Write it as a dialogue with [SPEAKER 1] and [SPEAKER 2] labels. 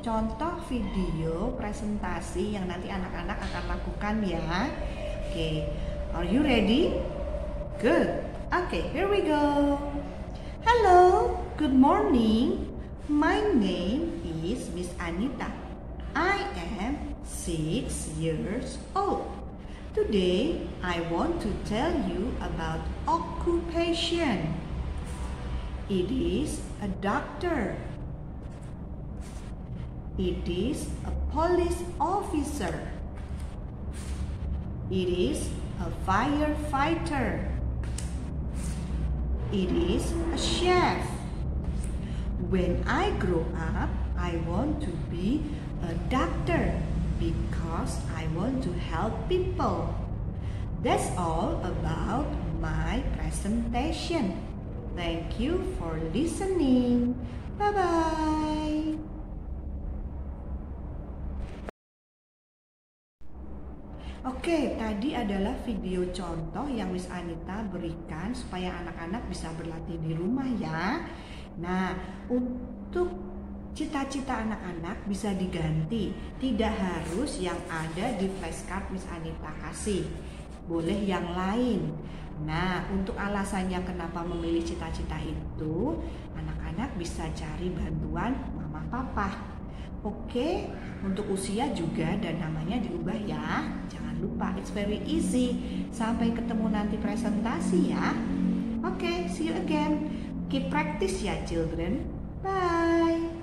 [SPEAKER 1] contoh video presentasi yang nanti anak-anak akan lakukan ya. Oke, are you ready? Good. Okay, here we go. Hello, good morning. My name is Miss Anita. I am six years old. Today, I want to tell you about occupation. It is a doctor. It is a police officer. It is a firefighter. It is a chef. When I grow up, I want to be a doctor because I want to help people. That's all about my presentation. Thank you for listening. Bye bye. Oke, tadi adalah video contoh yang Miss Anita berikan supaya anak-anak bisa berlatih di rumah ya. Nah, untuk cita-cita anak-anak bisa diganti, tidak harus yang ada di flashcard Miss Anita kasih. Boleh yang lain. Nah, untuk alasannya kenapa memilih cita-cita itu, anak-anak bisa cari bantuan mama papa. Oke, untuk usia juga dan namanya diubah ya. Jangan lupa, it's very easy. Sampai ketemu nanti presentasi ya. Oke, see you again. Keep practice ya children. Bye.